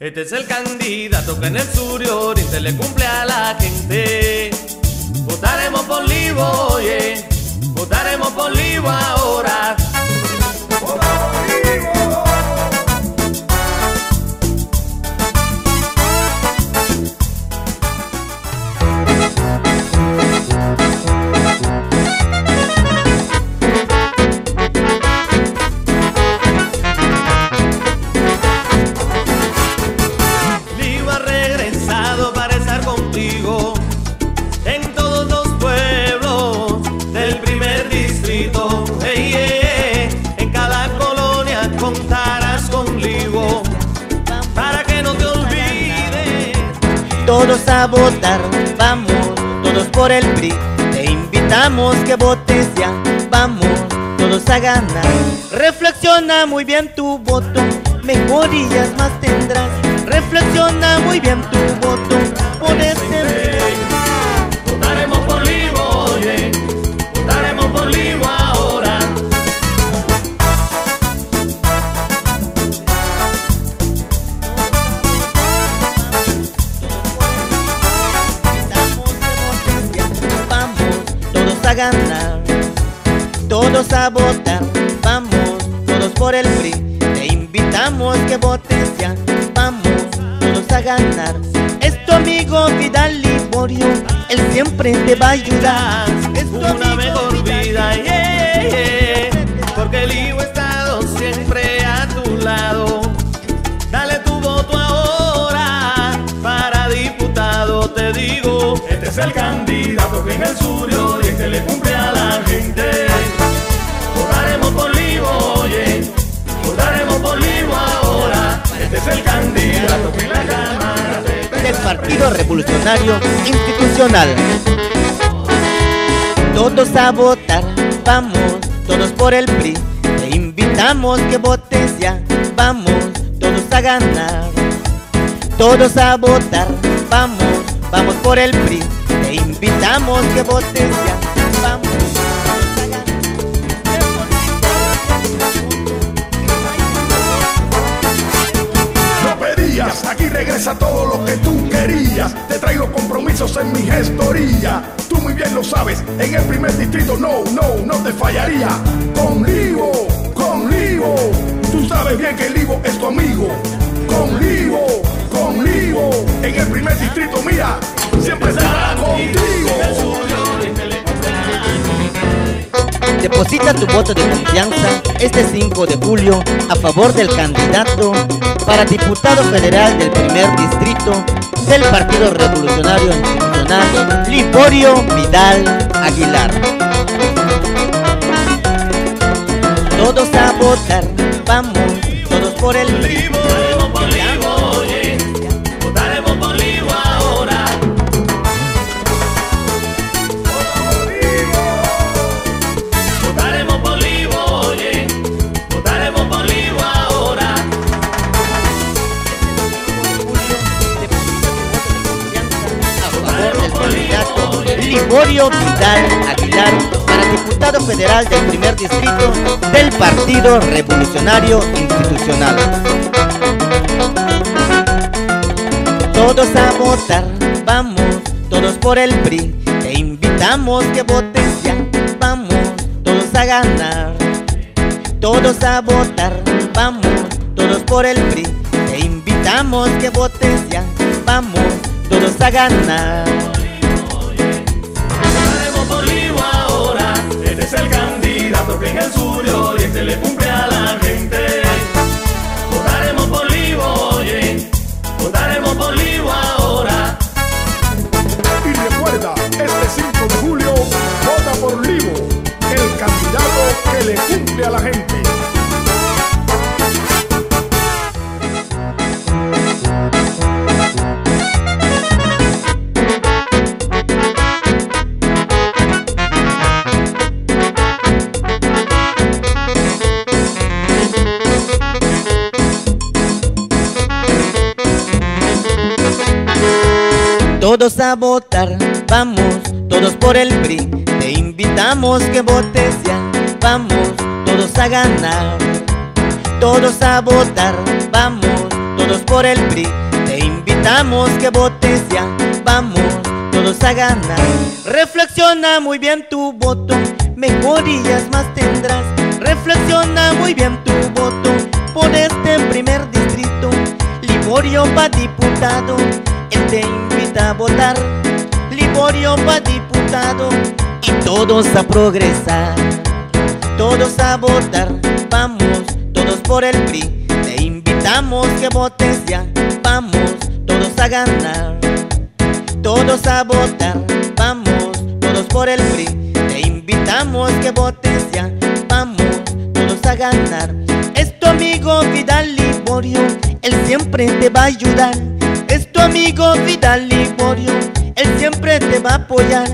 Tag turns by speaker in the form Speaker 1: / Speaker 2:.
Speaker 1: Este es el candidato que en el sur y oriente le cumple a la gente. Votaremos por Livo, oye, votaremos por Livo ahora. Todos
Speaker 2: a votar, vamos, todos por el PRI. Te invitamos que votes ya, vamos, todos a ganar. Reflexiona muy bien tu voto, mejorías más tendrás. Reflexiona muy bien tu voto, por este todos a votar, vamos, todos por el PRI. Te invitamos que votes ya, vamos, todos a ganar. Es tu amigo Vidal Liborio, él siempre te va a ayudar. Es tu
Speaker 1: una
Speaker 2: amigo
Speaker 1: mejor
Speaker 2: Vidal
Speaker 1: vida, yeah, yeah, porque el Ivo ha estado siempre a tu lado. Dale tu voto ahora para diputado, te digo. Este es el candidato que en el sur y oriente le cumple a la gente.
Speaker 2: Del Partido Revolucionario Institucional. Todos a votar, vamos, todos por el PRI. Te invitamos que votes ya, vamos, todos a ganar. Todos a votar, vamos, vamos por el PRI. Te invitamos que votes ya, vamos.
Speaker 3: Regresa todo lo que tú querías. Te traigo compromisos en mi gestoría. Tú muy bien lo sabes, en el primer distrito no, no, no te fallaría. Con Livo, con Livo, tú sabes bien que Livo es tu amigo. Con Livo, con Livo, en el primer distrito, mira, siempre estará contigo.
Speaker 2: Deposita tu voto de confianza este 5 de julio a favor del candidato para diputado federal del primer distrito del Partido Revolucionario Institucional, Liborio Vidal Aguilar. Todos a votar, vamos, todos por el PRI. Liborio Vidal Aguilar para diputado federal del primer distrito del Partido Revolucionario Institucional. Todos a votar, vamos, todos por el PRI. Te invitamos que votes ya, vamos, todos a ganar. Todos a votar, vamos, todos por el PRI. Te invitamos que votes ya, vamos, todos a ganar.
Speaker 1: Y oriente le cumple a la gente. Votaremos por Livo, oye, votaremos por Livo ahora.
Speaker 3: Y recuerda, este 5 de julio, vota por Livo, el candidato que le cumple a la gente.
Speaker 2: Todos a votar, vamos, todos por el PRI. Te invitamos que votes ya, vamos, todos a ganar. Todos a votar, vamos, todos por el PRI. Te invitamos que votes ya, vamos todos a ganar. Reflexiona muy bien tu voto, mejorías más tendrás. Reflexiona muy bien tu voto por este primer distrito. Liborio va diputado, él te a votar. Liborio va diputado y todos a progresar. Todos a votar, vamos, todos por el PRI. Te invitamos que votes ya, vamos, todos a ganar. Todos a votar, vamos, todos por el PRI. Te invitamos que votes ya, vamos, todos a ganar. Es tu amigo Vidal Liborio, él siempre te va a ayudar. Tu amigo Vidal Liborio, él siempre te va a apoyar.